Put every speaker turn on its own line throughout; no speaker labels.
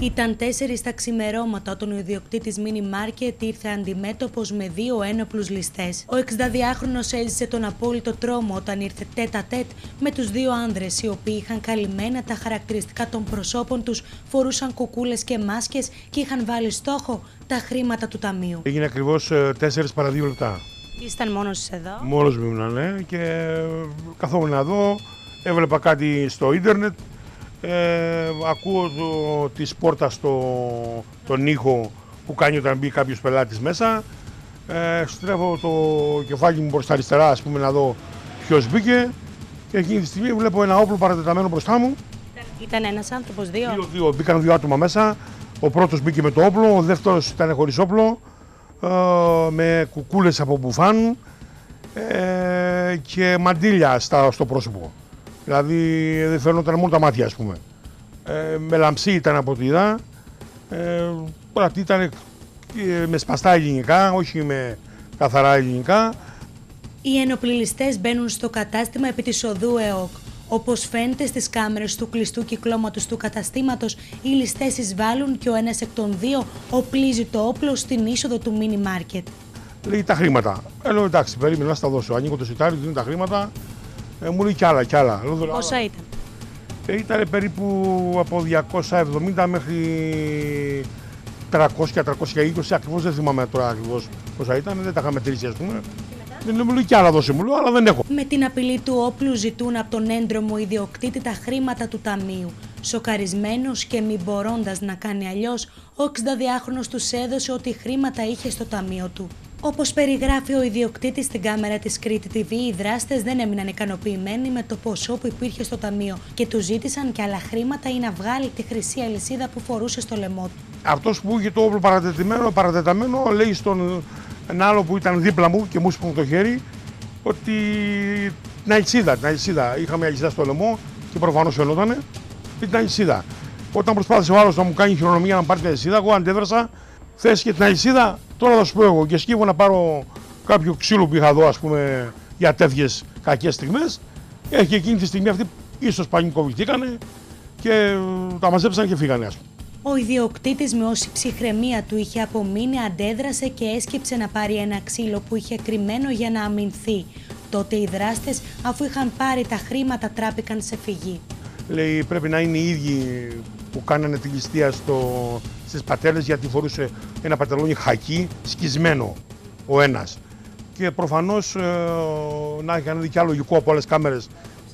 Ήταν 4 τα ξημερώματα όταν ο ιδιοκτήτης μίνι μάρκετ ήρθε αντιμέτωπος με δύο ένοπλους ληστές. Ο 62χρονο έζησε τον απόλυτο τρόμο όταν ήρθε τέτα τέτ με τους δύο άνδρες, οι οποίοι είχαν καλυμμένα τα χαρακτηριστικά των προσώπων τους, φορούσαν κουκούλες και μάσκες και είχαν βάλει στόχο τα χρήματα του ταμείου.
Έγινε ακριβώς 4 παρα 2 λεπτά.
Ήσταν μόνος εδώ;
Μόνος μου ήμουν, ναι, και καθόμουν εδώ, έβλεπα κάτι στο ίντερνετ, ε, ακούω το, της πόρτας το, τον ήχο που κάνει όταν μπει κάποιος πελάτης μέσα. Ε, στρέφω το κεφάλι μου προς τα αριστερά, ας πούμε, να δω ποιος μπήκε και εκείνη τη στιγμή βλέπω ένα όπλο παρατεταμένο μπροστά μου.
Ήταν ένας άνθρωπος, δύο.
Δύο, δύο, μπήκαν δύο άτομα μέσα. Ο πρώτος μπήκε με το όπλο, ο δεύτερος ήταν χωρίς όπλο, ε, με κουκούλες από μπουφάν ε, και μαντίλια στα, στο πρόσωπο. Δηλαδή δεν φαίνονταν μόνο τα μάτια, ας πούμε. Ε, με λαμψή ήταν από τη είδα. Ε, ήταν ε, με σπαστά ελληνικά, όχι με καθαρά ελληνικά.
Οι ενοπλιλιστές μπαίνουν στο κατάστημα επί της οδού ΕΟΚ. Όπως φαίνεται στις κάμερες του κλειστού κυκλώματος του καταστήματος, οι ληστές εισβάλλουν και ο ένας εκ των δύο οπλίζει το όπλο στην είσοδο του μίνι μάρκετ.
Λέει τα χρήματα. Ε, λέω εντάξει, περίμενα να στα δώσω. Ανοίγω το σιτάρι, δίνω τα χρήματα. Ε, μου λέει κι άλλα, κι άλλα.
Πόσα ήταν;
Ε, ήταν περίπου από 270 μέχρι 300-320, ακριβώς δεν θυμάμαι τώρα ακριβώς πόσα ήταν, δεν τα είχαμε μετρήσει ας πούμε. Δεν μου λέει κι άλλα δώσε μου, λέω, αλλά δεν έχω.
Με την απειλή του όπλου ζητούν από τον έντρομο ιδιοκτήτη τα χρήματα του ταμείου. Σοκαρισμένος και μη μπορώντας να κάνει αλλιώς, ο 62χρονος τους έδωσε ότι χρήματα είχε στο ταμείο του. Όπως περιγράφει ο ιδιοκτήτης στην κάμερα της Κρήτη TV, οι δράστες δεν έμειναν ικανοποιημένοι με το ποσό που υπήρχε στο ταμείο και του ζήτησαν και άλλα χρήματα ή να βγάλει τη χρυσή αλυσίδα που φορούσε στο λαιμό του.
Αυτός που είχε το όπλο παρατεταμένο, παρατεταμένο λέει στον ένα άλλο που ήταν δίπλα μου και μου σπούγε το χέρι ότι την αλυσίδα, την αλυσίδα. Είχαμε αλυσίδα στο λαιμό και προφανώς φαινόταν την αλυσίδα. Όταν προσπάθησε ο άλλος να μου κάνει χειρονομία να πάρει την αλυσίδα, εγώ αντέδρασα, θες και την αλυσίδα, Τώρα θα σου πω εγώ και σκύβω να πάρω κάποιο ξύλο που είχα εδώ, ας πούμε, για τέτοιες κακές στιγμές. Έχει εκείνη τη στιγμή αυτή ίσως πανικοβηθήκανε και τα μαζέψαν και φύγανε, ας πούμε.
Ο ιδιοκτήτης με όση ψυχραιμία του είχε απομείνει, αντέδρασε και έσκυψε να πάρει ένα ξύλο που είχε κρυμμένο για να αμυνθεί. Τότε οι δράστες, αφού είχαν πάρει τα χρήματα, τράπηκαν σε φυγή.
Λέει πρέπει να είναι οι ίδιοι που κάνανε τη ληστεία στο, στις πατέρες γιατί φορούσε ένα παντελόνι χακί σκισμένο ο ένας. Και προφανώς ε, να είχαν δει και άλλο λογικό από άλλες κάμερες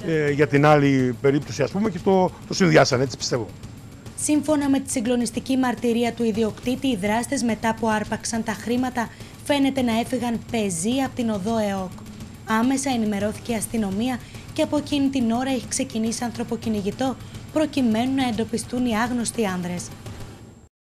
ε, για την άλλη περίπτωση ας πούμε και το, το συνδυάσανε, έτσι πιστεύω.
Σύμφωνα με τη συγκλονιστική μαρτυρία του ιδιοκτήτη, οι δράστες μετά που άρπαξαν τα χρήματα φαίνεται να έφυγαν πεζοί από την οδό ΕΟΚ. Άμεσα ενημερώθηκε η αστυνομία και από εκείνη την ώρα έχει ξεκινήσει ανθρωποκυνηγητό προκειμένου να εντοπιστούν οι άγνωστοι άνδρες.